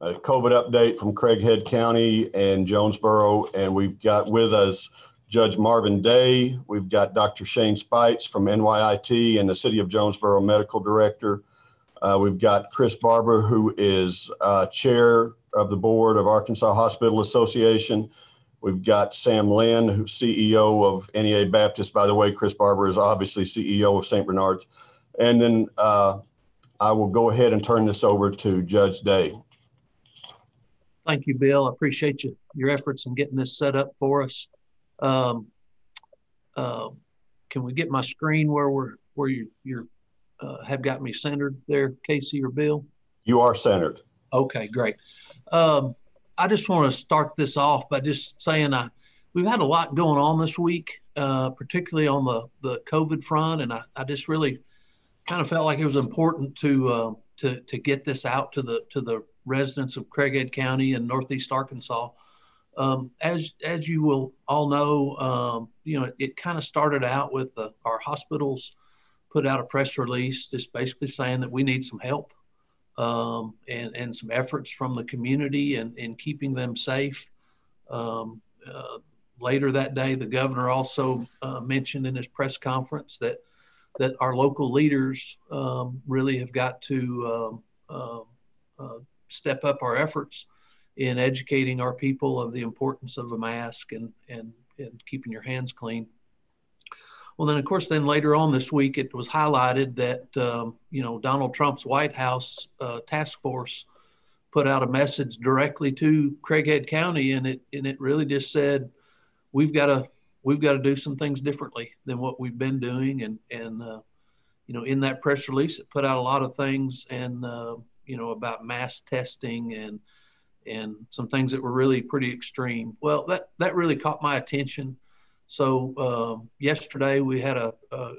a COVID update from Craighead County and Jonesboro. And we've got with us Judge Marvin Day. We've got Dr. Shane Speights from NYIT and the City of Jonesboro Medical Director. Uh, we've got Chris Barber, who is uh, Chair of the Board of Arkansas Hospital Association. We've got Sam Lynd, who's CEO of NEA Baptist. By the way, Chris Barber is obviously CEO of St. Bernard's. And then uh, I will go ahead and turn this over to Judge Day. Thank you, Bill. I appreciate you, your efforts in getting this set up for us. Um, uh, can we get my screen where we're where you you uh, have got me centered there, Casey or Bill? You are centered. Okay, great. Um, I just want to start this off by just saying I we've had a lot going on this week, uh, particularly on the the COVID front, and I, I just really kind of felt like it was important to uh, to to get this out to the to the residents of Craighead County and Northeast Arkansas. Um, as as you will all know, um, you know it, it kind of started out with the, our hospitals put out a press release, just basically saying that we need some help um, and and some efforts from the community and in keeping them safe. Um, uh, later that day, the governor also uh, mentioned in his press conference that that our local leaders um, really have got to uh, uh step up our efforts in educating our people of the importance of a mask and, and, and keeping your hands clean. Well, then, of course, then later on this week, it was highlighted that, um, you know, Donald Trump's White House uh, task force put out a message directly to Craighead County, and it, and it really just said, we've got to, we've got to do some things differently than what we've been doing. And, and, uh, you know, in that press release, it put out a lot of things and, uh, you know, about mass testing and, and some things that were really pretty extreme. Well, that that really caught my attention. So uh, yesterday we had a, a,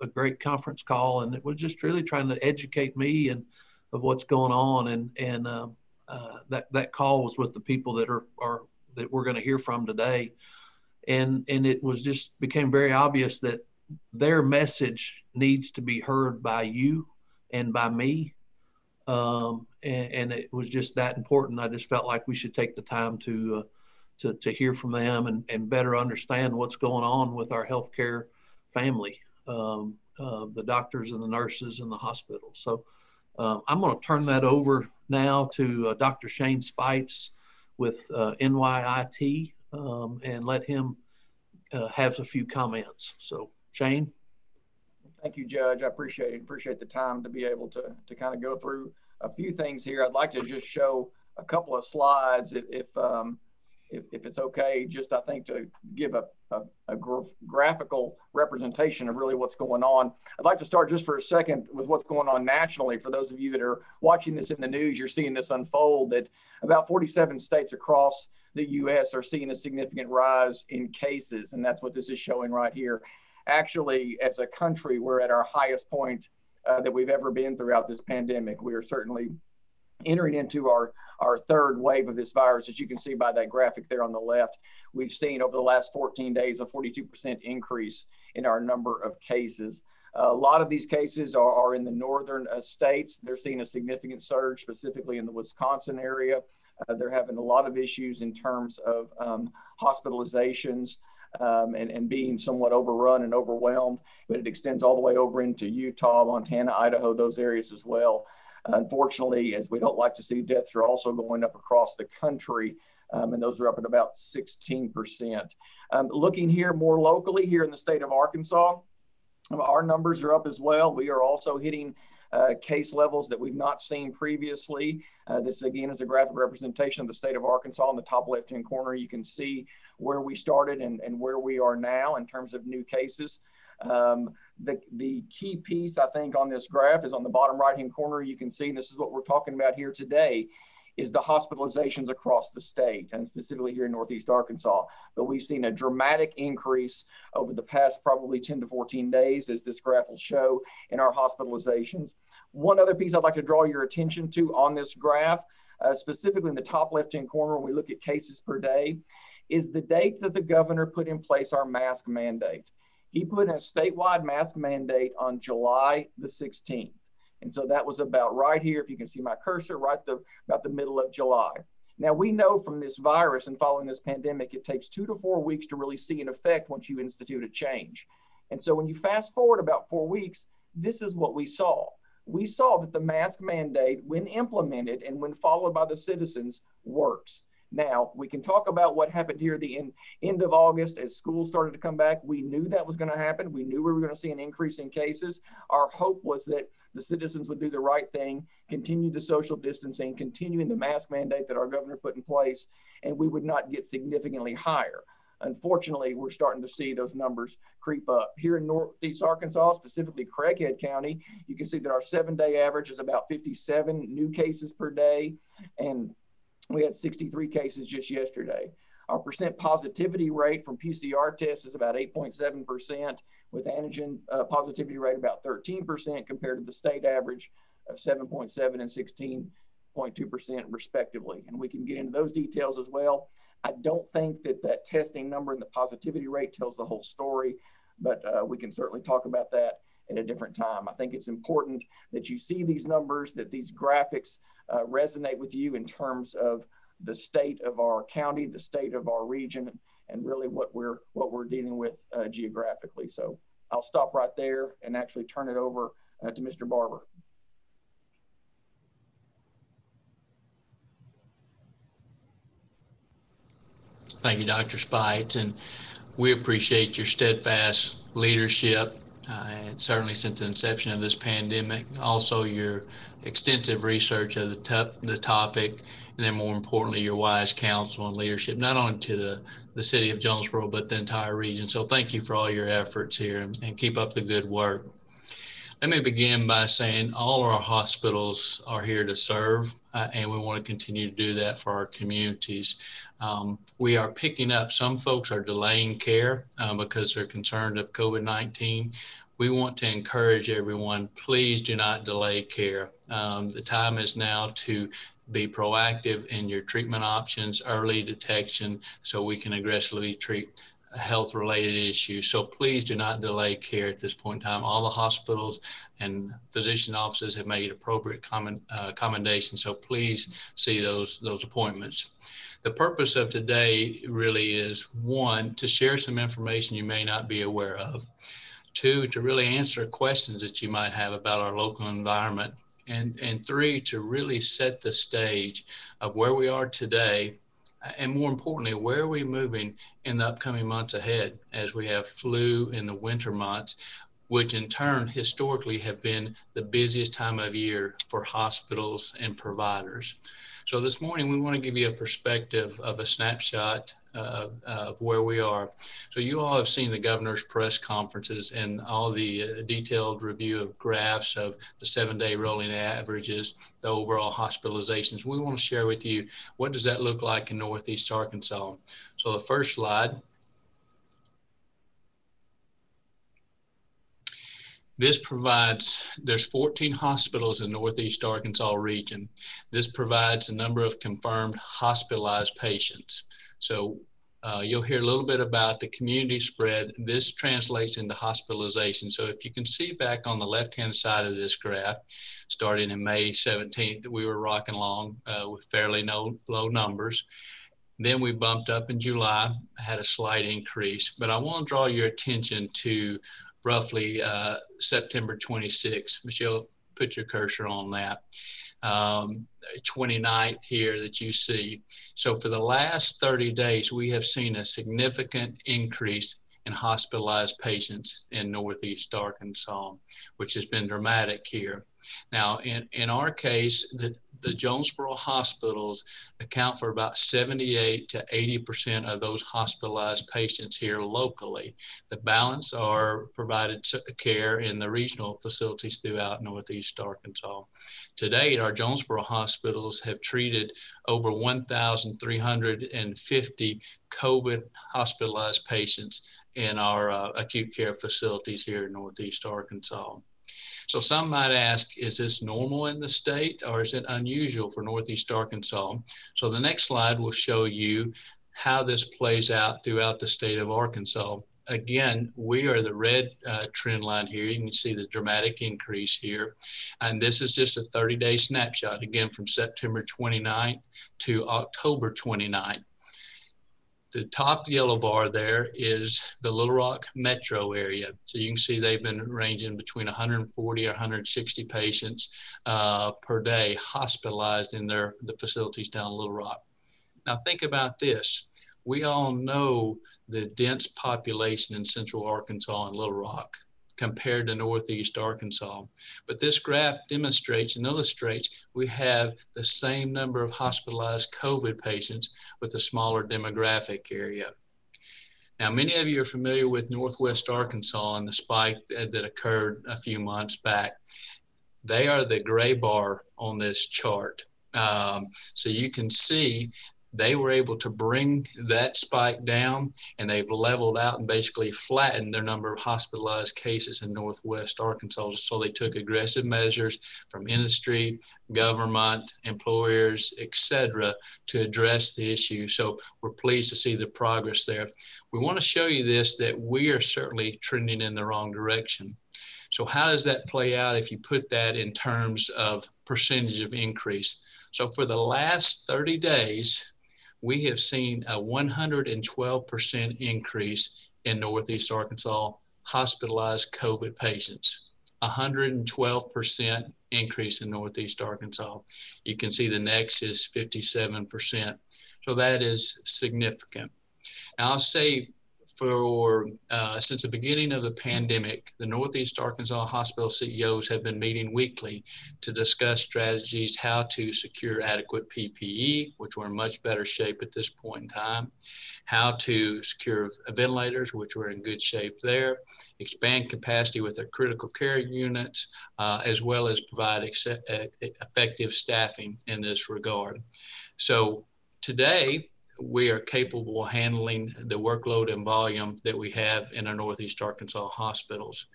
a great conference call, and it was just really trying to educate me and of what's going on. And and uh, uh, that that call was with the people that are are that we're going to hear from today, and and it was just became very obvious that their message needs to be heard by you and by me um, and, and, it was just that important. I just felt like we should take the time to uh, to, to hear from them and, and better understand what's going on with our healthcare family, um, uh, the doctors and the nurses and the hospitals. So uh, I'm going to turn that over now to uh, Dr. Shane Speights with uh, NYIT um, and let him uh, have a few comments. So Shane. Thank you, Judge. I appreciate it. Appreciate the time to be able to, to kind of go through a few things here. I'd like to just show a couple of slides if, if, um, if, if it's okay, just I think to give a, a, a graphical representation of really what's going on. I'd like to start just for a second with what's going on nationally. For those of you that are watching this in the news, you're seeing this unfold that about 47 states across the U.S. are seeing a significant rise in cases. And that's what this is showing right here actually, as a country, we're at our highest point uh, that we've ever been throughout this pandemic. We are certainly entering into our, our third wave of this virus. As you can see by that graphic there on the left, we've seen over the last 14 days a 42% increase in our number of cases. A lot of these cases are, are in the northern uh, states. They're seeing a significant surge, specifically in the Wisconsin area. Uh, they're having a lot of issues in terms of um, hospitalizations um, and, and being somewhat overrun and overwhelmed, but it extends all the way over into Utah, Montana, Idaho, those areas as well. Unfortunately, as we don't like to see, deaths are also going up across the country, um, and those are up at about 16%. Um, looking here more locally, here in the state of Arkansas, our numbers are up as well. We are also hitting uh, case levels that we've not seen previously. Uh, this again is a graphic representation of the state of Arkansas. In the top left-hand corner, you can see where we started and, and where we are now in terms of new cases. Um, the, the key piece, I think, on this graph is on the bottom right-hand corner. You can see, and this is what we're talking about here today, is the hospitalizations across the state and specifically here in Northeast Arkansas. But we've seen a dramatic increase over the past probably 10 to 14 days, as this graph will show, in our hospitalizations. One other piece I'd like to draw your attention to on this graph, uh, specifically in the top left-hand corner, when we look at cases per day, is the date that the governor put in place our mask mandate. He put in a statewide mask mandate on July the 16th. And so that was about right here, if you can see my cursor, right the about the middle of July. Now we know from this virus and following this pandemic, it takes two to four weeks to really see an effect once you institute a change. And so when you fast forward about four weeks, this is what we saw. We saw that the mask mandate, when implemented and when followed by the citizens, works. Now, we can talk about what happened here the end, end of August as schools started to come back. We knew that was going to happen. We knew we were going to see an increase in cases. Our hope was that the citizens would do the right thing, continue the social distancing, continuing the mask mandate that our governor put in place, and we would not get significantly higher. Unfortunately, we're starting to see those numbers creep up. Here in Northeast Arkansas, specifically Craighead County, you can see that our seven day average is about 57 new cases per day. And we had 63 cases just yesterday. Our percent positivity rate from PCR tests is about 8.7%, with antigen uh, positivity rate about 13% compared to the state average of 7.7 and 16.2% respectively. And we can get into those details as well. I don't think that that testing number and the positivity rate tells the whole story, but uh, we can certainly talk about that at a different time. I think it's important that you see these numbers, that these graphics uh, resonate with you in terms of the state of our county, the state of our region, and really what we're what we're dealing with uh, geographically. So I'll stop right there and actually turn it over uh, to Mr. Barber. Thank you, Dr. Speights, and we appreciate your steadfast leadership and certainly since the inception of this pandemic. Also, your extensive research of the, the topic, and then more importantly, your wise counsel and leadership, not only to the, the city of Jonesboro, but the entire region. So, thank you for all your efforts here and, and keep up the good work. Let me begin by saying all our hospitals are here to serve, uh, and we want to continue to do that for our communities. Um, we are picking up, some folks are delaying care uh, because they're concerned of COVID 19 we want to encourage everyone please do not delay care. Um, the time is now to be proactive in your treatment options, early detection, so we can aggressively treat health related issues. So please do not delay care at this point in time. All the hospitals and physician offices have made appropriate comment, uh, commendations. So please see those, those appointments. The purpose of today really is one, to share some information you may not be aware of. Two, to really answer questions that you might have about our local environment. And, and three, to really set the stage of where we are today and more importantly, where are we moving in the upcoming months ahead as we have flu in the winter months, which in turn historically have been the busiest time of year for hospitals and providers. So this morning we want to give you a perspective of a snapshot of where we are. So you all have seen the governor's press conferences and all the uh, detailed review of graphs of the seven-day rolling averages, the overall hospitalizations. We want to share with you what does that look like in Northeast Arkansas. So the first slide. This provides, there's 14 hospitals in Northeast Arkansas region. This provides a number of confirmed hospitalized patients. So uh, you'll hear a little bit about the community spread. This translates into hospitalization. So if you can see back on the left-hand side of this graph, starting in May 17th, we were rocking along uh, with fairly no, low numbers. Then we bumped up in July, had a slight increase. But I want to draw your attention to roughly uh, September 26. Michelle, put your cursor on that um, 29th here that you see. So for the last 30 days, we have seen a significant increase in hospitalized patients in Northeast Arkansas, which has been dramatic here. Now, in, in our case, the, the Jonesboro hospitals account for about 78 to 80% of those hospitalized patients here locally. The balance are provided care in the regional facilities throughout Northeast Arkansas. To date, our Jonesboro hospitals have treated over 1,350 COVID hospitalized patients in our uh, acute care facilities here in Northeast Arkansas. So some might ask, is this normal in the state or is it unusual for Northeast Arkansas? So the next slide will show you how this plays out throughout the state of Arkansas. again, we are the red uh, trend line here. You can see the dramatic increase here. And this is just a 30 day snapshot, again, from September 29th to October 29th. The top yellow bar there is the Little Rock metro area. So you can see they've been ranging between 140 or 160 patients uh, per day hospitalized in their the facilities down Little Rock. Now think about this. We all know the dense population in central Arkansas and Little Rock compared to Northeast Arkansas. But this graph demonstrates and illustrates we have the same number of hospitalized COVID patients with a smaller demographic area. Now, many of you are familiar with Northwest Arkansas and the spike that occurred a few months back. They are the gray bar on this chart. Um, so you can see they were able to bring that spike down and they've leveled out and basically flattened their number of hospitalized cases in northwest arkansas. So they took aggressive measures from industry government employers etc to address the issue. So we're pleased to see the progress there. We want to show you this that we are certainly trending in the wrong direction. So how does that play out if you put that in terms of percentage of increase? So for the last 30 days we have seen a 112% increase in Northeast Arkansas hospitalized COVID patients. 112% increase in Northeast Arkansas. You can see the next is 57%. So that is significant. Now I'll say for uh, since the beginning of the pandemic, the Northeast Arkansas hospital CEOs have been meeting weekly to discuss strategies how to secure adequate PPE, which we're in much better shape at this point in time, how to secure ventilators, which we're in good shape there, expand capacity with our critical care units, uh, as well as provide ex- effective staffing in this regard. So today, we are capable of handling the workload and volume that we have in our Northeast Arkansas hospitals.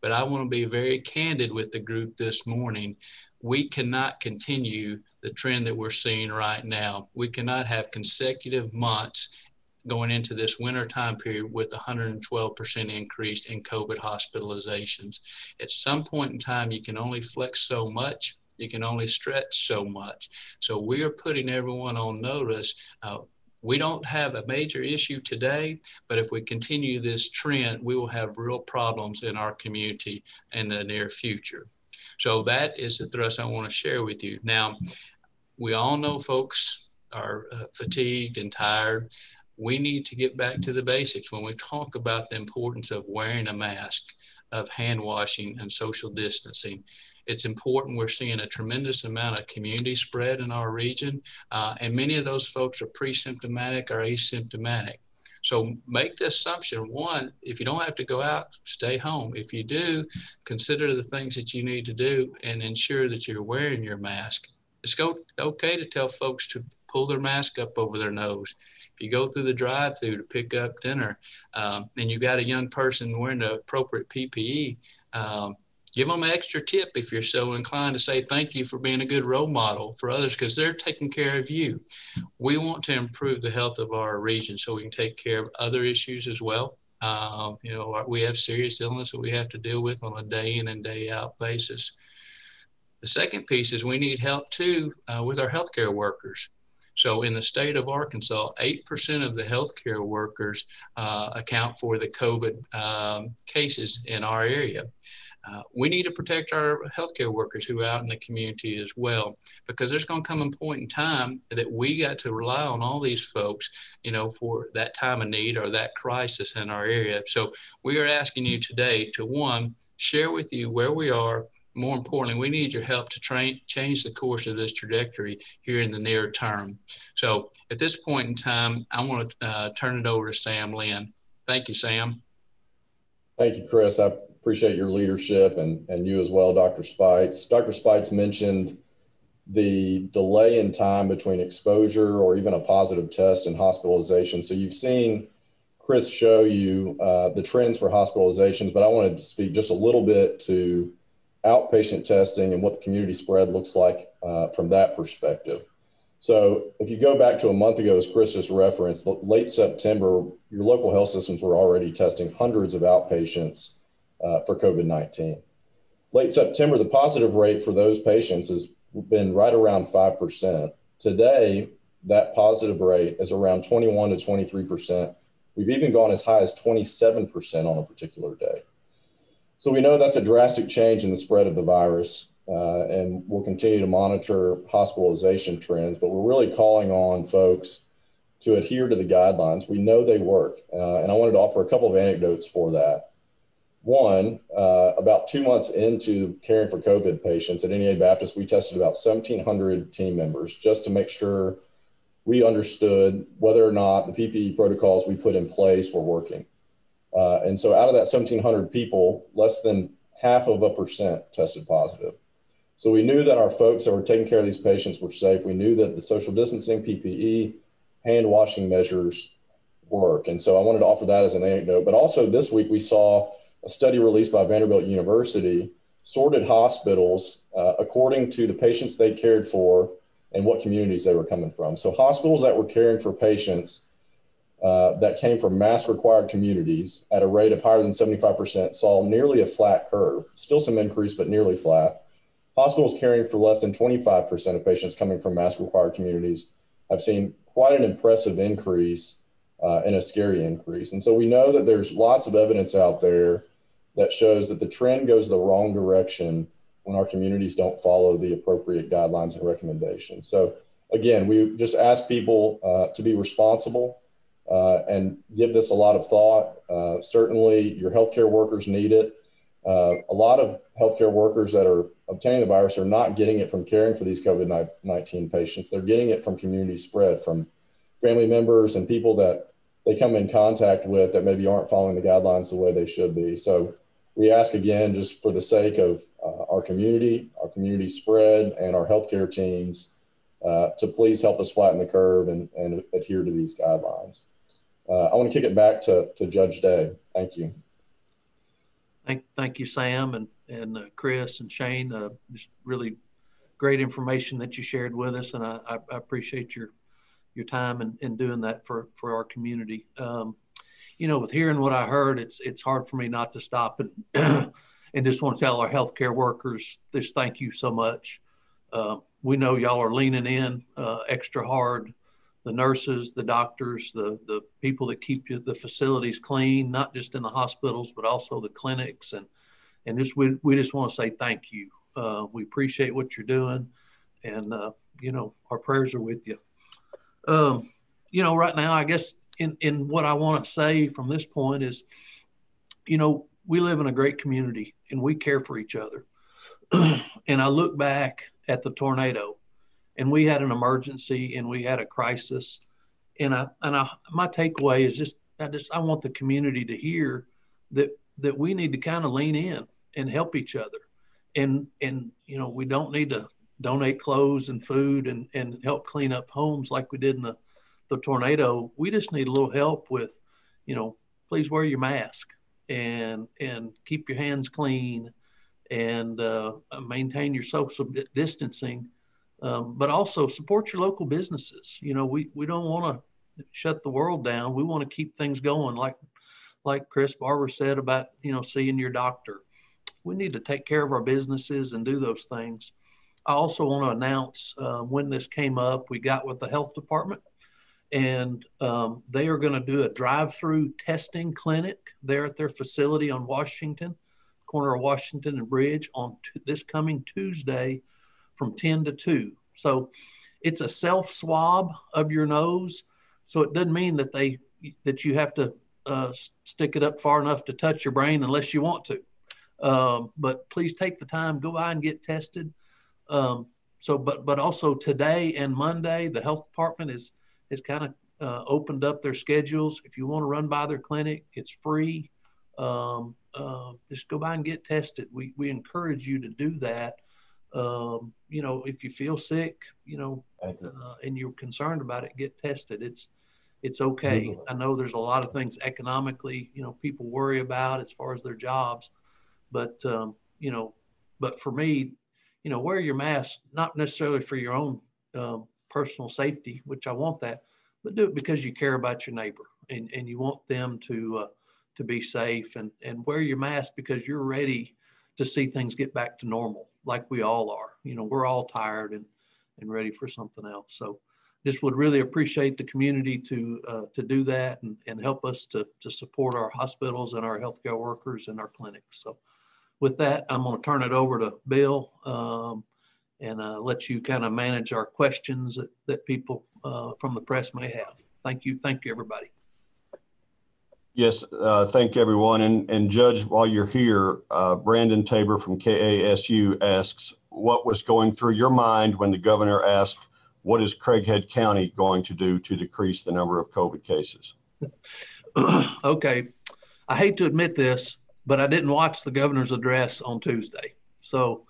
But I want to be very candid with the group this morning. We cannot continue the trend that we're seeing right now. We cannot have consecutive months going into this winter time period with 112% increase in COVID hospitalizations. At some point in time, you can only flex so much you can only stretch so much. So we are putting everyone on notice. Uh, we don't have a major issue today, but if we continue this trend, we will have real problems in our community in the near future. So that is the thrust I want to share with you. Now, we all know folks are uh, fatigued and tired. We need to get back to the basics when we talk about the importance of wearing a mask, of hand washing and social distancing it's important. We're seeing a tremendous amount of community spread in our region, uh, and many of those folks are pre-symptomatic or asymptomatic. So make the assumption one, if you don't have to go out, stay home. If you do, consider the things that you need to do and ensure that you're wearing your mask. It's go, okay to tell folks to pull their mask up over their nose. If you go through the drive through to pick up dinner um, and you got a young person wearing the appropriate PPE, um, give them an extra tip if you're so inclined to say thank you for being a good role model for others because they're taking care of you. We want to improve the health of our region so we can take care of other issues as well. Uh, you know, we have serious illness that we have to deal with on a day in and day out basis. The second piece is we need help too uh, with our healthcare workers. So in the state of Arkansas, 8% of the healthcare workers uh, account for the COVID um, cases in our area. Uh, we need to protect our healthcare workers who are out in the community as well, because there's going to come a point in time that we got to rely on all these folks, you know, for that time of need or that crisis in our area. So we are asking you today to one, share with you where we are. More importantly, we need your help to train, change the course of this trajectory here in the near term. So at this point in time, I want to uh, turn it over to Sam Lynd. Thank you, Sam. Thank you, Chris. I appreciate your leadership and, and you as well, Dr. Speights. Dr. Speights mentioned the delay in time between exposure or even a positive test and hospitalization. So you've seen Chris show you uh, the trends for hospitalizations, but I wanted to speak just a little bit to outpatient testing and what the community spread looks like uh, from that perspective. So if you go back to a month ago, as Chris just referenced, late September, your local health systems were already testing hundreds of outpatients uh, for COVID 19. Late September, the positive rate for those patients has been right around 5%. Today, that positive rate is around 21 to 23%. We've even gone as high as 27% on a particular day. So we know that's a drastic change in the spread of the virus, uh, and we'll continue to monitor hospitalization trends, but we're really calling on folks to adhere to the guidelines. We know they work, uh, and I wanted to offer a couple of anecdotes for that. One, uh, about two months into caring for COVID patients at NEA Baptist, we tested about 1,700 team members just to make sure we understood whether or not the PPE protocols we put in place were working. Uh, and so out of that 1,700 people, less than half of a percent tested positive. So we knew that our folks that were taking care of these patients were safe. We knew that the social distancing, PPE, hand washing measures work. And so I wanted to offer that as an anecdote. But also this week, we saw a study released by Vanderbilt University sorted hospitals uh, according to the patients they cared for and what communities they were coming from. So hospitals that were caring for patients uh, that came from mask required communities at a rate of higher than 75% saw nearly a flat curve, still some increase, but nearly flat. Hospitals caring for less than 25% of patients coming from mask required communities have seen quite an impressive increase uh, and a scary increase. And so we know that there's lots of evidence out there that shows that the trend goes the wrong direction when our communities don't follow the appropriate guidelines and recommendations. So again, we just ask people uh, to be responsible uh, and give this a lot of thought. Uh, certainly, your healthcare workers need it. Uh, a lot of healthcare workers that are obtaining the virus are not getting it from caring for these COVID 19 patients. They're getting it from community spread, from family members and people that they come in contact with that maybe aren't following the guidelines the way they should be. So, we ask again, just for the sake of uh, our community, our community spread, and our healthcare teams, uh, to please help us flatten the curve and, and adhere to these guidelines. Uh, I want to kick it back to, to Judge Day. Thank you. Thank, thank you, Sam and, and uh, Chris and Shane. Uh, just really great information that you shared with us, and I, I, appreciate your your time in, in doing that for, for our community. Um, you know, with hearing what I heard, it's it's hard for me not to stop and and just want to tell our healthcare workers this thank you so much. Uh, we know y'all are leaning in uh, extra hard the nurses, the doctors, the the people that keep you, the facilities clean, not just in the hospitals, but also the clinics. And and just we, we just want to say thank you. Uh, we appreciate what you're doing, and uh, you know our prayers are with you. Um, you know, right now, I guess in in what I want to say from this point is, you know, we live in a great community and we care for each other. and I look back at the tornado and we had an emergency and we had a crisis. And I and I my takeaway is just I just I want the community to hear that that we need to kind of lean in and help each other. And and you know, we don't need to donate clothes and food and, and help clean up homes like we did in the, the tornado. We just need a little help with, you know, please wear your mask and and keep your hands clean and uh, maintain your social distancing um, but also support your local businesses. You know, we, we don't want to shut the world down. We want to keep things going, like like Chris Barber said about you know seeing your doctor. We need to take care of our businesses and do those things. I also want to announce uh, when this came up, we got with the health department, and um, they are going to do a drive-through testing clinic there at their facility on Washington, corner of Washington and Bridge, on t- this coming Tuesday from 10 to 2. So it's a self swab of your nose. So it doesn't mean that they that you have to uh, stick it up far enough to touch your brain unless you want to. Um, but please take the time, go by and get tested. Um, so, but but also today and Monday, the health department is is kind of uh, opened up their schedules. If you want to run by their clinic, it's free. Um, uh, just go by and get tested. We we encourage you to do that um, you know, if you feel sick, you know, uh, and you're concerned about it, get tested. It's it's okay. Mm-hmm. I know there's a lot of things economically, you know, people worry about as far as their jobs, but um, you know, but for me, you know, wear your mask not necessarily for your own um, personal safety, which I want that, but do it because you care about your neighbor and, and you want them to, uh, to be safe and, and wear your mask because you're ready to see things get back to normal like we all are. You know, we're all tired and, and ready for something else. So just would really appreciate the community to, uh, to do that and, and help us to, to support our hospitals and our healthcare workers and our clinics. So with that, I'm going to turn it over to Bill um, and uh, let you kind of manage our questions that, that people uh, from the press may have. Thank you. Thank you, everybody. Yes, uh, thank everyone. And, and Judge, while you're here, uh, Brandon Tabor from KASU asks, what was going through your mind when the governor asked, what is Craighead County going to do to decrease the number of COVID cases? okay. I hate to admit this, but I didn't watch the governor's address on Tuesday. So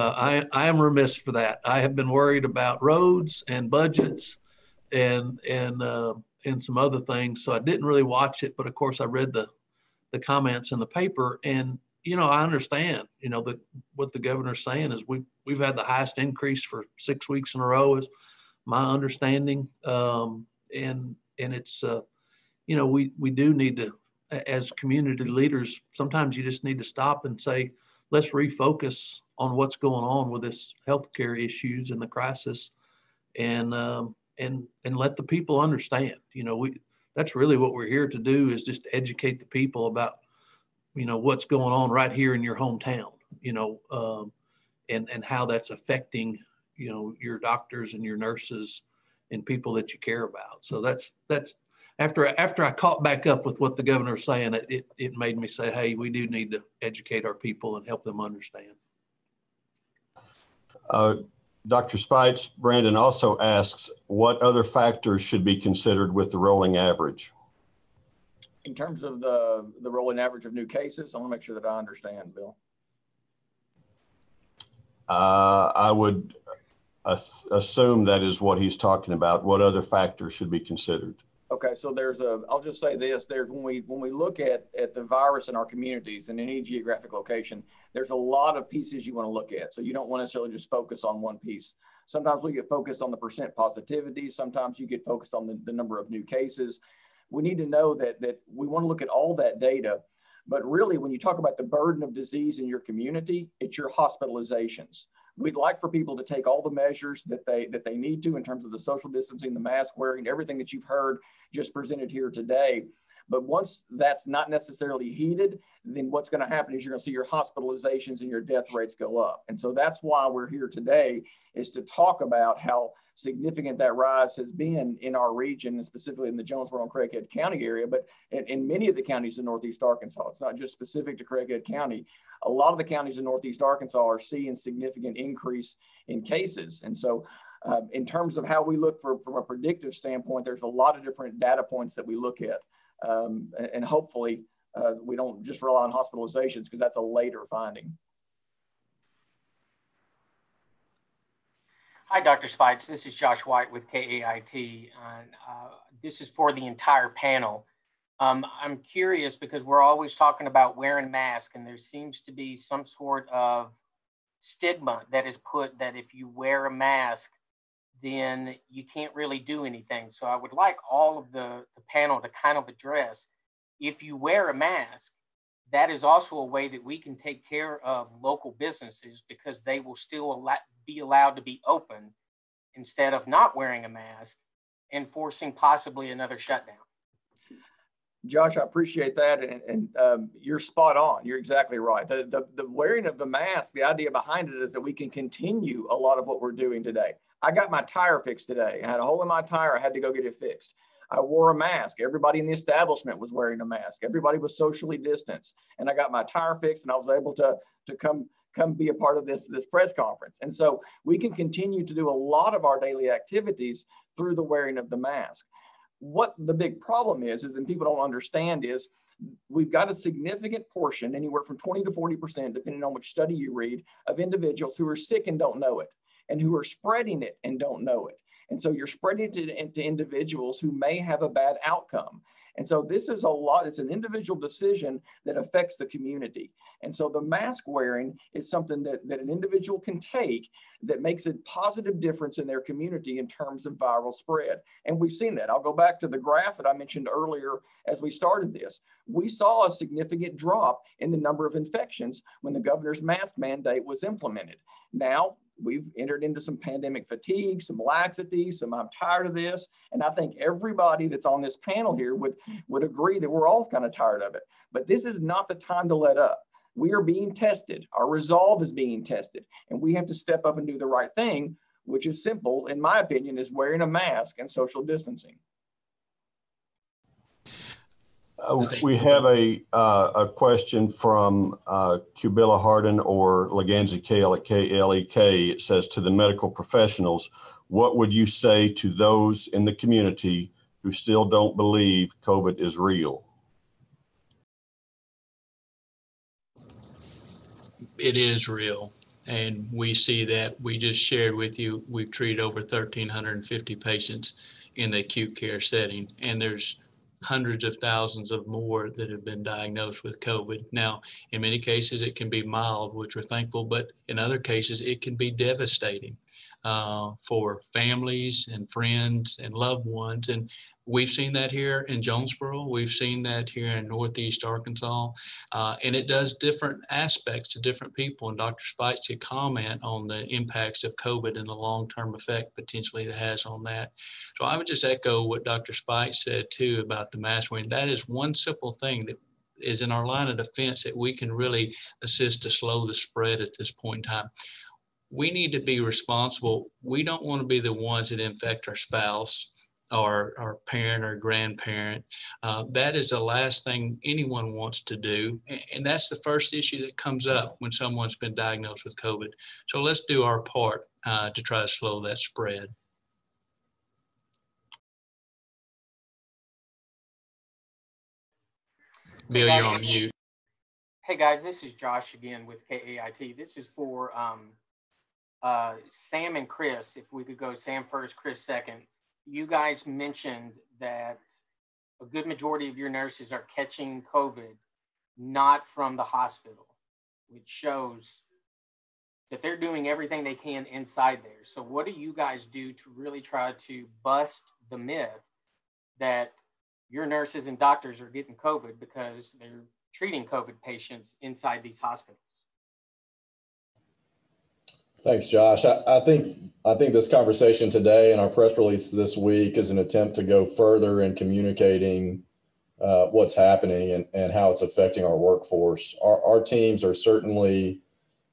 I, I am remiss for that. I have been worried about roads and budgets and, and, uh, and some other things. So I didn't really watch it, but of course I read the, the comments in the paper and, you know, I understand, you know, that what the governor's saying is we, we've had the highest increase for six weeks in a row is my understanding. Um, and, and it's, uh, you know, we, we do need to, as community leaders, sometimes you just need to stop and say, let's refocus on what's going on with this healthcare issues and the crisis and, um, and, and let the people understand, you know, we, that's really what we're here to do is just educate the people about, you know, what's going on right here in your hometown, you know, um, and, and how that's affecting, you know, your doctors and your nurses and people that you care about. So that's, that's, after after I caught back up with what the governor was saying, it, it, it made me say, hey, we do need to educate our people and help them understand. Uh, Dr. Speights, Brandon also asks, what other factors should be considered with the rolling average? In terms of the, the rolling average of new cases, I want to make sure that I understand, Bill. Uh, I would uh, assume that is what he's talking about. What other factors should be considered? Okay, so there's a, I'll just say this, there's when we, when we look at, at the virus in our communities in any geographic location, there's a lot of pieces you want to look at. So you don't want to necessarily just focus on one piece. Sometimes we get focused on the percent positivity. Sometimes you get focused on the, the number of new cases. We need to know that, that we want to look at all that data. But really, when you talk about the burden of disease in your community, it's your hospitalizations we'd like for people to take all the measures that they that they need to in terms of the social distancing the mask wearing everything that you've heard just presented here today. But once that's not necessarily heeded then what's going to happen is you're going to see your hospitalizations and your death rates go up. And so that's why we're here today is to talk about how significant that rise has been in our region and specifically in the Jonesboro and Craighead County area, but in, in, many of the counties in Northeast Arkansas. It's not just specific to Craighead County. A lot of the counties in Northeast Arkansas are seeing significant increase in cases. And so uh, in terms of how we look for, from a predictive standpoint, there's a lot of different data points that we look at. Um, and, hopefully uh, we don't just rely on hospitalizations because that's a later finding. Hi, Dr. Speights. This is Josh White with KAIT. And, uh, this is for the entire panel. Um, I'm curious because we're always talking about wearing masks, and there seems to be some sort of stigma that is put that if you wear a mask, then you can't really do anything. So I would like all of the, the panel to kind of address if you wear a mask, that is also a way that we can take care of local businesses because they will still be allowed to be open instead of not wearing a mask and forcing possibly another shutdown. Josh, I appreciate that, and, and um, you're spot on. You're exactly right. The, the, the wearing of the mask, the idea behind it is that we can continue a lot of what we're doing today. I got my tire fixed today. I had a hole in my tire. I had to go get it fixed. I wore a mask. Everybody in the establishment was wearing a mask. Everybody was socially distanced, and I got my tire fixed, and I was able to to come come be a part of this this press conference. And so we can continue to do a lot of our daily activities through the wearing of the mask. What the big problem is, is that people don't understand is we've got a significant portion, anywhere from 20 to 40%, depending on which study you read, of individuals who are sick and don't know it and who are spreading it and don't know it. And so you're spreading it into individuals who may have a bad outcome. And so this is a lot, it's an individual decision that affects the community. And so the mask wearing is something that, that an individual can take that makes a positive difference in their community in terms of viral spread. And we've seen that. I'll go back to the graph that I mentioned earlier as we started this. We saw a significant drop in the number of infections when the governor's mask mandate was implemented. Now, we've entered into some pandemic fatigue, some laxity, some I'm tired of this. And I think everybody that's on this panel here would, would agree that we're all kind of tired of it. But this is not the time to let up. We are being tested. Our resolve is being tested. And we have to step up and do the right thing, which is simple, in my opinion, is wearing a mask and social distancing. Uh, we have a uh, a question from uh, Cubilla Hardin or Leganzi Kale at KLEK. It says to the medical professionals, what would you say to those in the community who still don't believe COVID is real? It is real. And we see that we just shared with you, we've treated over 1,350 patients in the acute care setting. And there's hundreds of thousands of more that have been diagnosed with COVID. Now, in many cases, it can be mild, which we're thankful, but in other cases, it can be devastating uh, for families and friends and loved ones. And We've seen that here in Jonesboro. We've seen that here in Northeast Arkansas. Uh, and it does different aspects to different people. And Dr. Speights could comment on the impacts of COVID and the long term effect potentially it has on that. So I would just echo what Dr. Speights said too about the mask wearing. That is one simple thing that is in our line of defense that we can really assist to slow the spread at this point in time we need to be responsible. We don't want to be the ones that infect our spouse or, our parent or grandparent. Uh, that is the last thing anyone wants to do. And, that's the first issue that comes up when someone's been diagnosed with COVID. So let's do our part uh, to try to slow that spread. Bill, you're on mute. Hey guys, this is Josh again with KAIT. This is for um, uh, Sam and Chris. If we could go Sam first, Chris second you guys mentioned that a good majority of your nurses are catching COVID not from the hospital, which shows that they're doing everything they can inside there. So, what do you guys do to really try to bust the myth that your nurses and doctors are getting COVID because they're treating COVID patients inside these hospitals? Thanks, Josh. I, I, think I think this conversation today and our press release this week is an attempt to go further in communicating uh, what's happening and, and how it's affecting our workforce. Our, our teams are certainly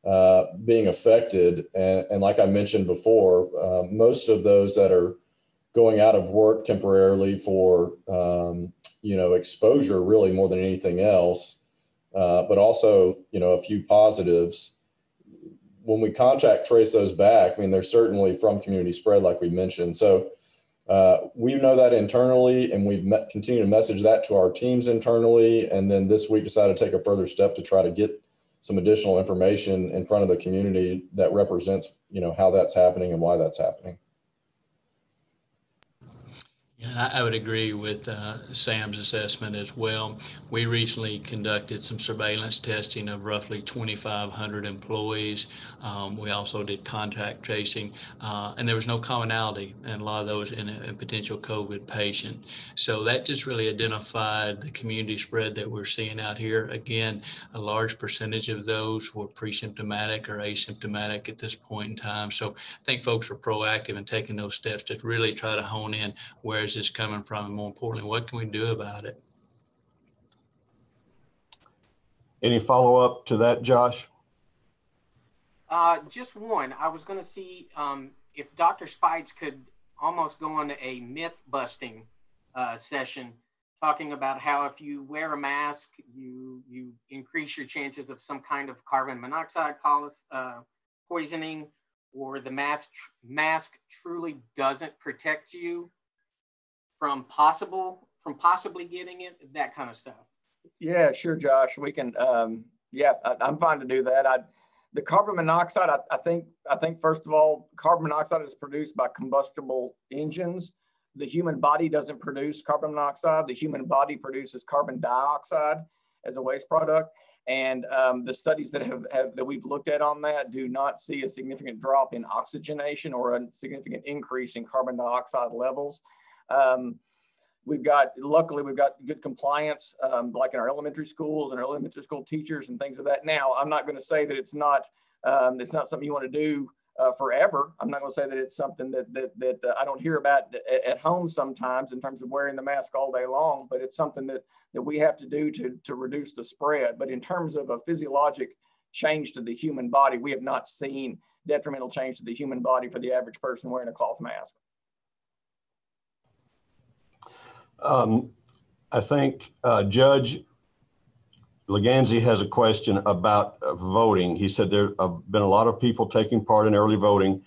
uh, being affected, and, and, like I mentioned before, uh, most of those that are going out of work temporarily for um, you know exposure, really more than anything else, uh, but also you know a few positives when we contact trace those back, I mean, they're certainly from community spread, like we mentioned. So uh, we know that internally, and we've met, continue to message that to our teams internally. And then this week decided to take a further step to try to get some additional information in front of the community that represents, you know, how that's happening and why that's happening. I, would agree with uh, Sam's assessment as well. We recently conducted some surveillance testing of roughly 2,500 employees. Um, we also did contact tracing, uh, and there was no commonality in a lot of those in a, in potential COVID patient. So that just really identified the community spread that we're seeing out here. Again, a large percentage of those were pre-symptomatic or asymptomatic at this point in time. So I think folks are proactive in taking those steps to really try to hone in where is this coming from? And more importantly, what can we do about it? Any follow up to that, Josh? Uh, just one. I was going to see um, if Dr. Speights could almost go on a myth busting uh, session talking about how if you wear a mask, you you increase your chances of some kind of carbon monoxide uh, poisoning, or the mask mask truly doesn't protect you from possible from possibly getting it, that kind of stuff. Yeah, sure, Josh. We can. Um, yeah, I, am fine to do that. I the carbon monoxide, I, I think, I think first of all, carbon monoxide is produced by combustible engines. The human body doesn't produce carbon monoxide. The human body produces carbon dioxide as a waste product. And um, the studies that have, have that we've looked at on that do not see a significant drop in oxygenation or a significant increase in carbon dioxide levels. Um, we've got luckily we've got good compliance um, like in our elementary schools and our elementary school teachers and things of that. Now i'm not going to say that it's not um, it's not something you want to do uh, forever. I'm not going to say that it's something that that, that uh, i don't hear about at, at, home sometimes in terms of wearing the mask all day long but it's something that that we have to do to to reduce the spread. But in terms of a physiologic change to the human body we have not seen detrimental change to the human body for the average person wearing a cloth mask Um, I think uh, Judge Leganzi has a question about uh, voting. He said there have been a lot of people taking part in early voting.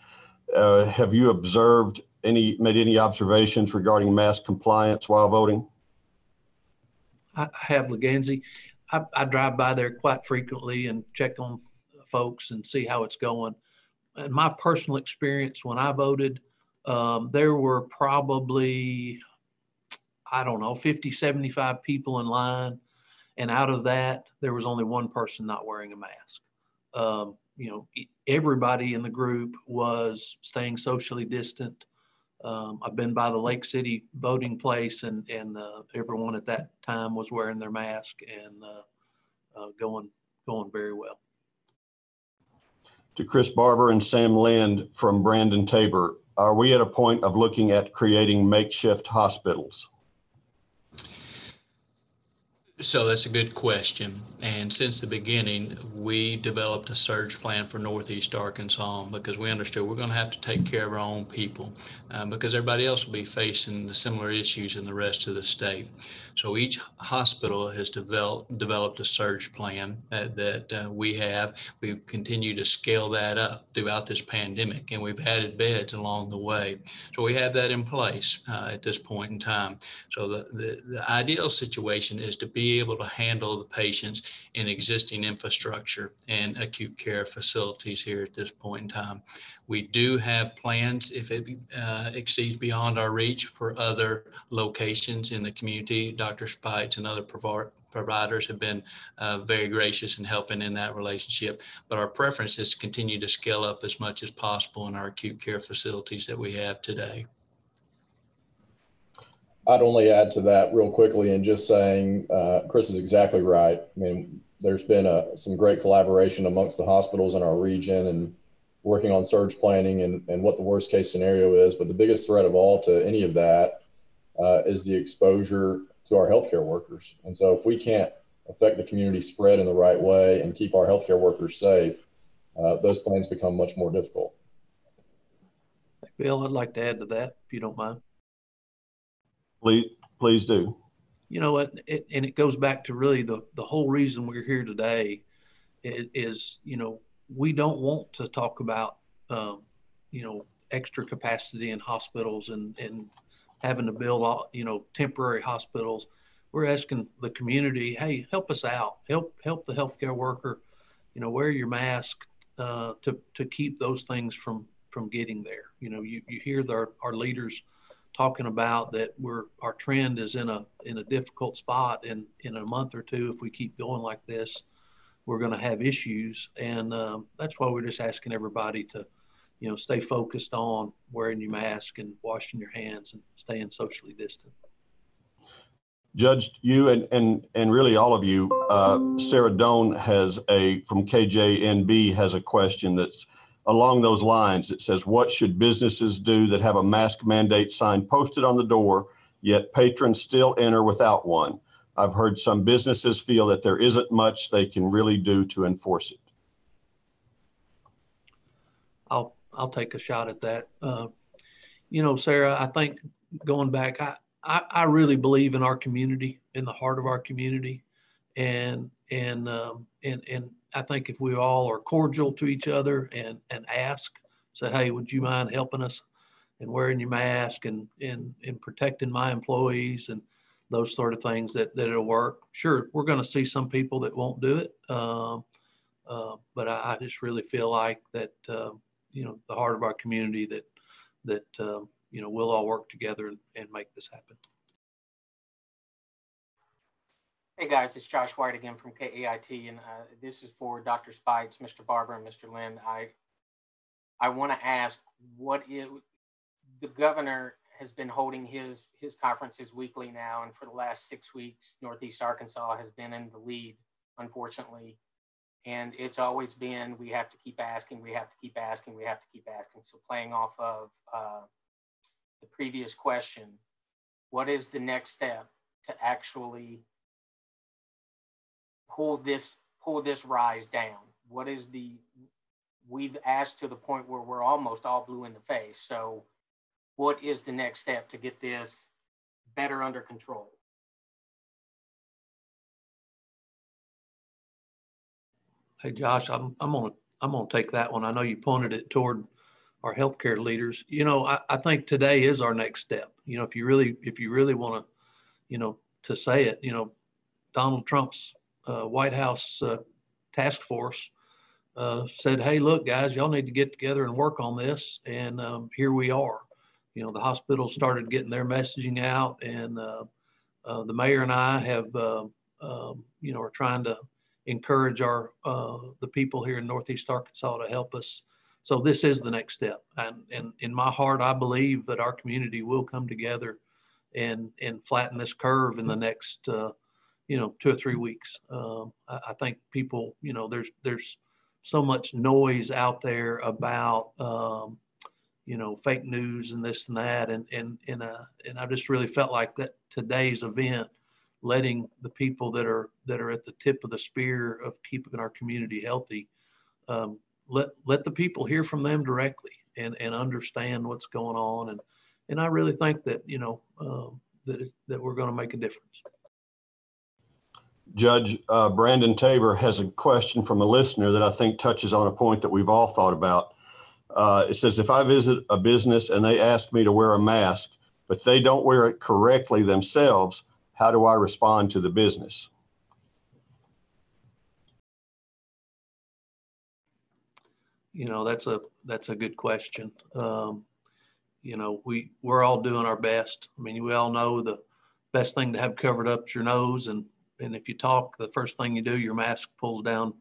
Uh, have you observed any, made any observations regarding mask compliance while voting? I have Leganzi. I, I drive by there quite frequently and check on folks and see how it's going. In my personal experience, when I voted, um, there were probably I don't know, 50, 75 people in line. And out of that, there was only one person not wearing a mask. Um, you know, everybody in the group was staying socially distant. Um, I've been by the Lake City voting place, and and uh, everyone at that time was wearing their mask and uh, uh, going going very well. To Chris Barber and Sam Lynd from Brandon Tabor, are we at a point of looking at creating makeshift hospitals? So that's a good question. And since the beginning, we developed a surge plan for Northeast Arkansas because we understood we're going to have to take care of our own people uh, because everybody else will be facing the similar issues in the rest of the state. So each hospital has developed developed a surge plan that, that uh, we have. We've continued to scale that up throughout this pandemic, and we've added beds along the way. So we have that in place uh, at this point in time. So the, the, the ideal situation is to be able to handle the patients in existing infrastructure and acute care facilities here at this point in time. We do have plans if it uh, exceeds beyond our reach for other locations in the community. Dr. Speights and other providers have been uh, very gracious in helping in that relationship. But our preference is to continue to scale up as much as possible in our acute care facilities that we have today. I'd only add to that real quickly and just saying uh, Chris is exactly right. I mean, there's been a, some great collaboration amongst the hospitals in our region and working on surge planning and, and what the worst case scenario is. But the biggest threat of all to any of that uh, is the exposure to our healthcare workers. And so if we can't affect the community spread in the right way and keep our healthcare workers safe, uh, those plans become much more difficult. Bill, I'd like to add to that, if you don't mind. Please, please do. You know what? It, and it goes back to really the, the whole reason we're here today is, you know, we don't want to talk about, um, you know, extra capacity in hospitals and, and having to build, all, you know, temporary hospitals. We're asking the community, hey, help us out, help help the healthcare worker, you know, wear your mask uh, to to keep those things from from getting there. You know, you, you hear the, our leaders talking about that we're our trend is in a in a difficult spot and in a month or two if we keep going like this we're going to have issues. And um, that's why we're just asking everybody to you know stay focused on wearing your mask and washing your hands and staying socially distant. Judge, you and and and really all of you, uh, Sarah Doan has a from KJNB has a question that's along those lines. It says, what should businesses do that have a mask mandate sign posted on the door, yet patrons still enter without one? I've heard some businesses feel that there isn't much they can really do to enforce it. I'll I'll take a shot at that. Uh, you know, Sarah, I think going back, I, I, I really believe in our community, in the heart of our community, and and um, and and I think if we all are cordial to each other and, and ask, say, hey, would you mind helping us and wearing your mask and, and, and protecting my employees and those sort of things that, that it'll work. Sure, we're going to see some people that won't do it. Um, Uh, but I, I just really feel like that, uh, you know, the heart of our community that, that, um, you know, we'll all work together and, and make this happen. Hey guys, it's Josh White again from KAIT, and uh, this is for Dr. Speights, Mr. Barber, and Mr. Lynd. I I want to ask what the governor has been holding his his conferences weekly now, and for the last six weeks, Northeast Arkansas has been in the lead, unfortunately. And it's always been we have to keep asking, we have to keep asking, we have to keep asking. So playing off of uh, the previous question, what is the next step to actually pull this pull this rise down? What is the we've asked to the point where we're almost all blue in the face. So what is the next step to get this better under control? Hey, Josh, I'm, I'm gonna, I'm gonna take that one. I know you pointed it toward our healthcare leaders. You know, I, I think today is our next step. You know, if you really, if you really want to, you know, to say it, you know, Donald Trump's White House uh, task force uh, said, "Hey, look, guys, y'all need to get together and work on this." And um, here we are. You know, the hospital started getting their messaging out, and uh, uh, the mayor and I have, uh, um, you know, are trying to encourage our uh, the people here in Northeast Arkansas to help us. So this is the next step, and, and in my heart, I believe that our community will come together and and flatten this curve in the next, uh, you know, two or three weeks. Um, I, I think people, you know, there's there's so much noise out there about um, you know fake news and this and that and and and uh, and I just really felt like that today's event letting the people that are that are at the tip of the spear of keeping our community healthy um, let let the people hear from them directly and and understand what's going on and and I really think that you know um, that that we're going to make a difference. Judge uh, Brandon Tabor has a question from a listener that I think touches on a point that we've all thought about. Uh, it says, if I visit a business and they ask me to wear a mask, but they don't wear it correctly themselves, how do I respond to the business? You know, that's a that's a good question. Um, you know, we we're all doing our best. I mean, we all know the best thing to have covered up is your nose, and and if you talk, the first thing you do, your mask pulls down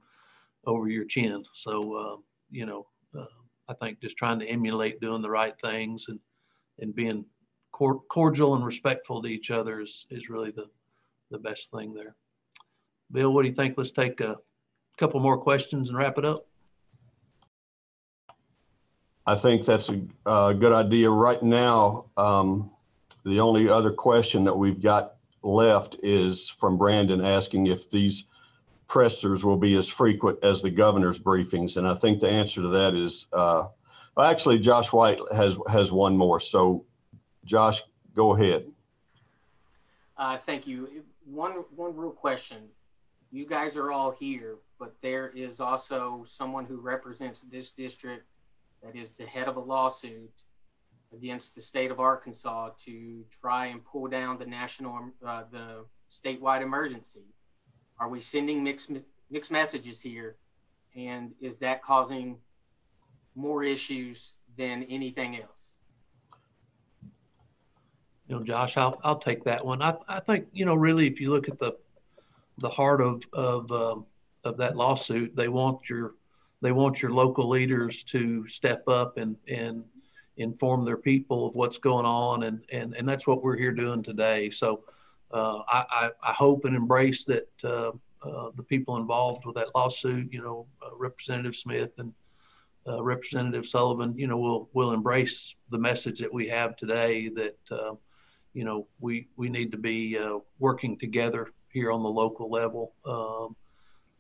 over your chin. So, uh, you know, uh, I think just trying to emulate doing the right things and and being cor- cordial and respectful to each other is is really the the best thing there. Bill, what do you think? Let's take a couple more questions and wrap it up. I think that's a, a good idea. Right now, um, the only other question that we've got left is from Brandon asking if these pressers will be as frequent as the governor's briefings. And I think the answer to that is, uh, actually, Josh White has, has one more. So Josh, go ahead. Uh, thank you. One one real question. You guys are all here, but there is also someone who represents this district that is the head of a lawsuit against the state of Arkansas to try and pull down the national, uh, the statewide emergency. Are we sending mixed mixed messages here, and is that causing more issues than anything else? You know, Josh, I'll I'll take that one. I I think you know really if you look at the the heart of of um, of that lawsuit, they want your they want your local leaders to step up and and inform their people of what's going on, and and and that's what we're here doing today. So. Uh, I, I, hope and embrace that uh, uh, the people involved with that lawsuit, you know, uh, Representative Smith and uh, Representative Sullivan, you know, will will embrace the message that we have today that uh, you know we we need to be working together here on the local level um,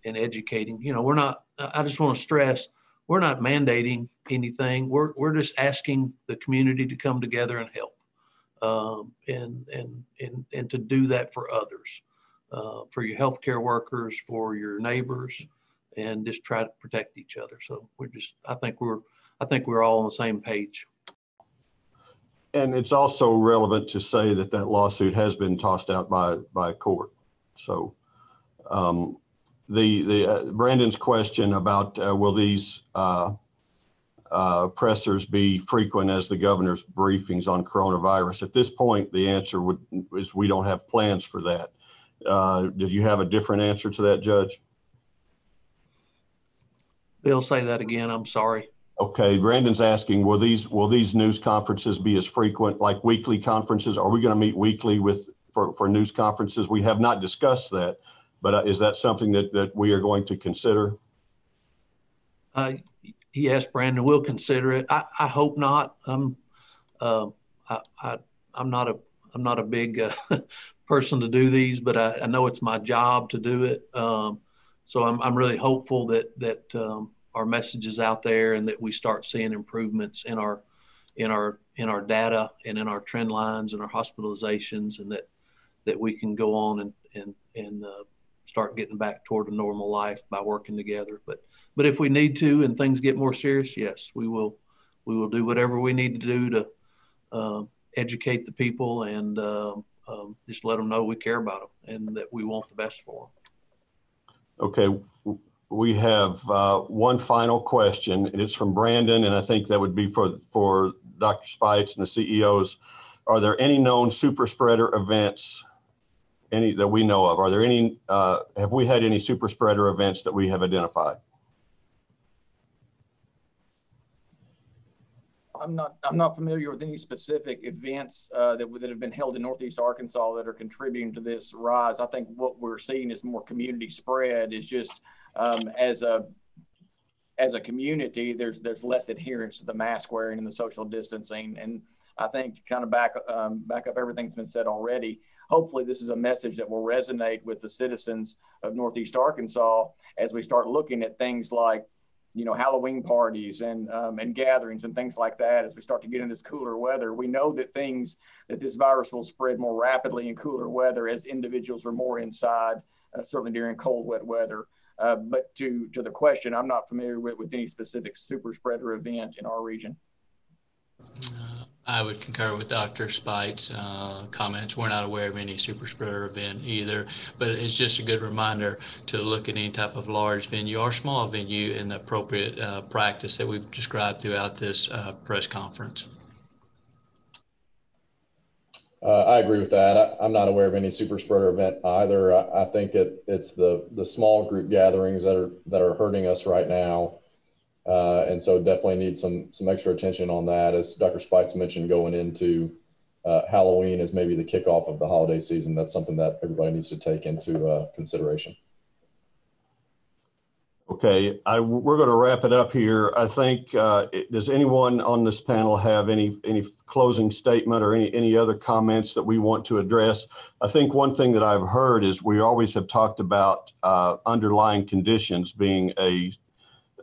and educating. You know, we're not. I just want to stress we're not mandating anything. We're we're just asking the community to come together and help, um, and and and and to do that for others, uh, for your healthcare workers, for your neighbors, and just try to protect each other. So we're just. I think we're. I think we're all on the same page. And it's also relevant to say that that lawsuit has been tossed out by by court. So um, the, the, uh, Brandon's question about, uh, will these, uh, uh, pressers be frequent as the governor's briefings on coronavirus? At this point, the answer would, is we don't have plans for that. Uh, did you have a different answer to that, Judge? Bill, say that again. I'm sorry. Okay, Brandon's asking, will these, will these news conferences be as frequent, like weekly conferences? Are we going to meet weekly with, for, for news conferences? We have not discussed that, but uh, is that something that, that we are going to consider? Uh, yes, Brandon, we'll consider it. I, I hope not. I'm, uh, I, I, I'm not a, I'm not a big uh, person to do these, but I, I know it's my job to do it. Um, so I'm, I'm really hopeful that, that, um, our message is out there and that we start seeing improvements in our, in our, in our data and in our trend lines and our hospitalizations and that, that we can go on and, and, and, uh, start getting back toward a normal life by working together. But, but if we need to and things get more serious, yes, we will, we will do whatever we need to do to, um, educate the people and, um, um, just let them know we care about them and that we want the best for them. Okay, we have uh, one final question, and it's from Brandon, and I think that would be for, for Dr. Speights and the CEOs. Are there any known super spreader events, any that we know of? Are there any, uh, have we had any super spreader events that we have identified? I'm not, I'm not familiar with any specific events uh, that, that have been held in Northeast Arkansas that are contributing to this rise. I think what we're seeing is more community spread is just um, as a, as a community, there's, there's less adherence to the mask wearing and the social distancing. And I think kind of back, um, back up everything that's been said already, hopefully this is a message that will resonate with the citizens of Northeast Arkansas as we start looking at things like you know, Halloween parties and um, and gatherings and things like that. As we start to get in this cooler weather, we know that things that this virus will spread more rapidly in cooler weather as individuals are more inside, uh, certainly during cold, wet weather. Uh, but to to the question, I'm not familiar with, with any specific super spreader event in our region. I would concur with Dr. Speights' uh, comments. We're not aware of any super spreader event either, but it's just a good reminder to look at any type of large venue or small venue in the appropriate uh, practice that we've described throughout this uh, press conference. Uh, I agree with that. I, am not aware of any super spreader event either. I, I think it, it's the the small group gatherings that are that are hurting us right now. Uh, and so definitely need some some extra attention on that. As Dr. Speights mentioned, going into uh, Halloween as maybe the kickoff of the holiday season. That's something that everybody needs to take into uh, consideration. Okay, I, we're going to wrap it up here. I think, uh, does anyone on this panel have any, any closing statement or any, any other comments that we want to address? I think one thing that I've heard is we always have talked about uh, underlying conditions being a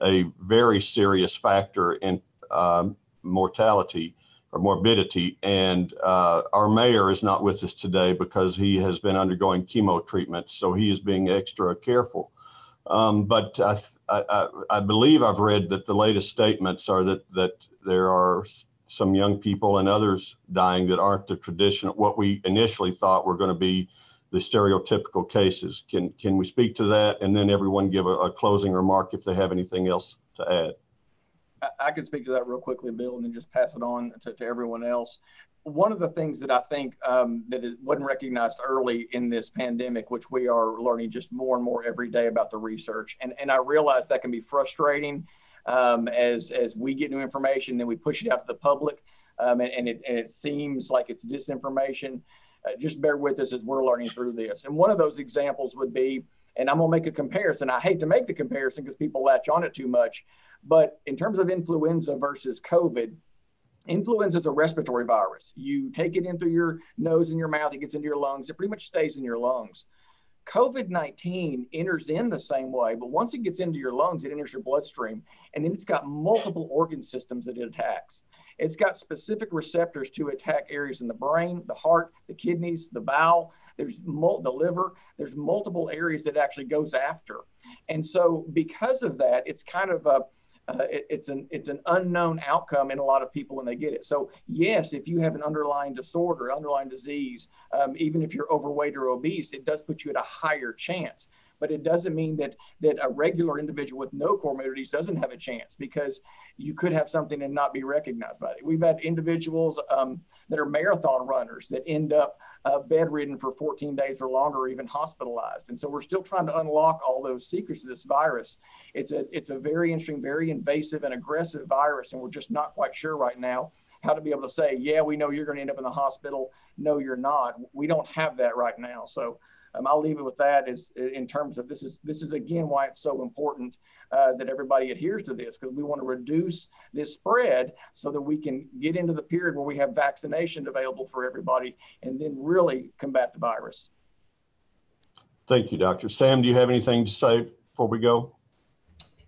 a very serious factor in um, mortality or morbidity. And uh, our mayor is not with us today because he has been undergoing chemo treatment, so he is being extra careful. Um, but I, I, I, believe I've read that the latest statements are that that there are some young people and others dying that aren't the traditional what we initially thought were going to be the stereotypical cases. Can can we speak to that, and then everyone give a, a closing remark if they have anything else to add? I, I can speak to that real quickly, Bill, and then just pass it on to, to everyone else. One of the things that I think um, that it wasn't recognized early in this pandemic, which we are learning just more and more every day about the research, and and I realize that can be frustrating um, as as we get new information, then we push it out to the public, um, and, and, it and it seems like it's disinformation uh, just bear with us as we're learning through this. And one of those examples would be, and I'm going to make a comparison. I hate to make the comparison because people latch on it too much, but in terms of influenza versus COVID, influenza is a respiratory virus. You take it in through your nose and your mouth, it gets into your lungs, it pretty much stays in your lungs. COVID 19 enters in the same way, but once it gets into your lungs, it enters your bloodstream, and then it's got multiple organ systems that it attacks. It's got specific receptors to attack areas in the brain, the heart, the kidneys, the bowel. There's mul- the liver. There's multiple areas that actually goes after, and so because of that, it's kind of a uh, it, it's an it's an unknown outcome in a lot of people when they get it. So yes, if you have an underlying disorder, underlying disease, um, even if you're overweight or obese, it does put you at a higher chance. But it doesn't mean that that a regular individual with no comorbidities doesn't have a chance because you could have something and not be recognized by it. We've had individuals um, that are marathon runners that end up uh, bedridden for 14 days or longer, or even hospitalized. And so we're still trying to unlock all those secrets of this virus. It's a it's a very interesting, very invasive and aggressive virus, and we're just not quite sure right now how to be able to say, yeah, we know you're going to end up in the hospital. No, you're not. We don't have that right now. So um, I'll leave it with that as in terms of this is this is again why it's so important uh, that everybody adheres to this because we want to reduce this spread so that we can get into the period where we have vaccination available for everybody and then really combat the virus. Thank you, Doctor. Sam, do you have anything to say before we go?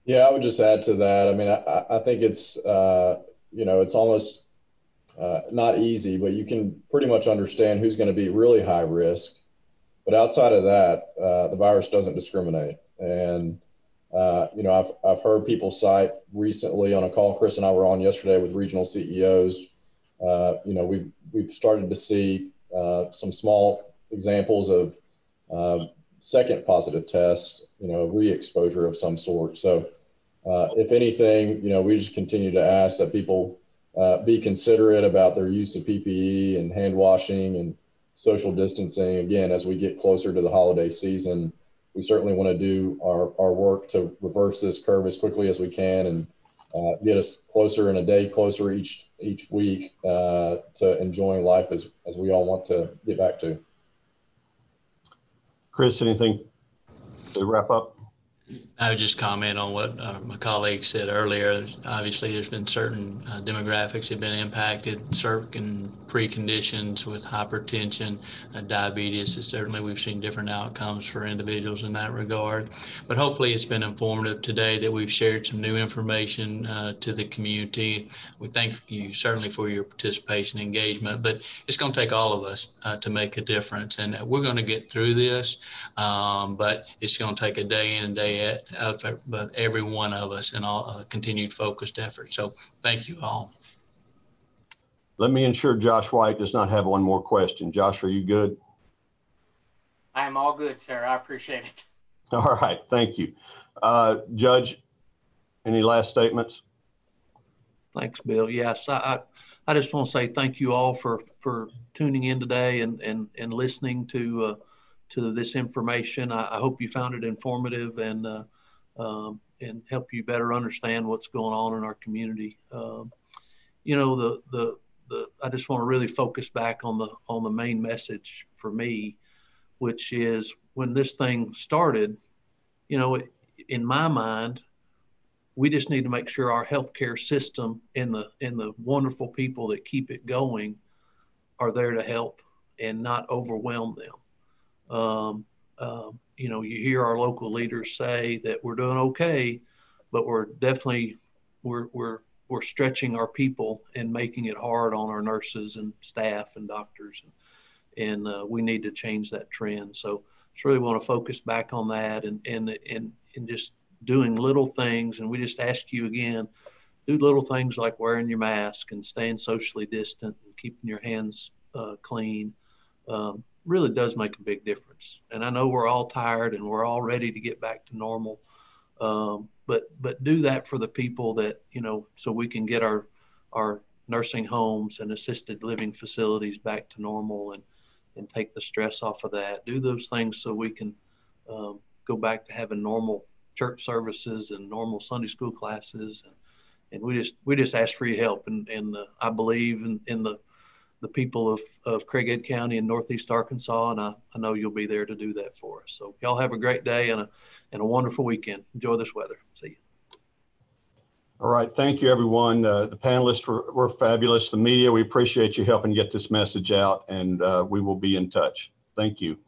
Yeah, I would just add to that. I mean, I, I think it's, uh, you know, it's almost uh, not easy, but you can pretty much understand who's going to be really high risk. But outside of that, uh, the virus doesn't discriminate. And, uh, you know, I've, I've heard people cite recently on a call Chris and I were on yesterday with regional CEOs. Uh, you know, we've, we've started to see uh, some small examples of uh, second positive test, you know, re-exposure of some sort. So, uh, if anything, you know, we just continue to ask that people be considerate about their use of PPE and hand washing and social distancing. Again, as we get closer to the holiday season, we certainly want to do our, our work to reverse this curve as quickly as we can and uh, get us closer and a day closer each each week uh, to enjoying life as, as we all want to get back to. Chris, anything to wrap up? I would just comment on what uh, my colleague said earlier. Obviously, there's been certain uh, demographics that have been impacted, certain preconditions with hypertension, uh, diabetes. certainly, we've seen different outcomes for individuals in that regard. But hopefully, it's been informative today that we've shared some new information uh, to the community. We thank you certainly for your participation and engagement, but it's going to take all of us uh, to make a difference. And we're going to get through this, um, but it's going to take a day in and day out of every one of us in all uh, continued focused effort. So thank you all. Let me ensure Josh White does not have one more question. Josh, are you good? I am all good, sir. I appreciate it. All right. Thank you. Uh, Judge, any last statements? Thanks, Bill. Yes, I, I just want to say thank you all for, for tuning in today and, and, and listening to, uh, to this information. I, I, hope you found it informative and, uh, um, and help you better understand what's going on in our community. Um, you know, the, the, the, I just want to really focus back on the, on the main message for me, which is when this thing started, you know, it, in my mind, we just need to make sure our healthcare system and the and the wonderful people that keep it going are there to help and not overwhelm them. Um, um, you know, you hear our local leaders say that we're doing okay, but we're definitely we're we're we're stretching our people and making it hard on our nurses and staff and doctors, and, and uh, we need to change that trend. So, just really want to focus back on that and and and and just doing little things. And we just ask you again, do little things like wearing your mask and staying socially distant and keeping your hands uh, clean. Um, really does make a big difference. And I know we're all tired and we're all ready to get back to normal. Um, but but do that for the people that you know, so we can get our our nursing homes and assisted living facilities back to normal and and take the stress off of that. Do those things so we can um, go back to having normal church services and normal Sunday school classes and and we just we just ask for your help and and uh, I believe in, in the the people of, of Craighead County in Northeast Arkansas, and I, I know you'll be there to do that for us. So y'all have a great day and a, and a wonderful weekend. Enjoy this weather. See you. All right. Thank you, everyone. Uh, the panelists were, were fabulous. The media, we appreciate you helping get this message out, and uh, we will be in touch. Thank you.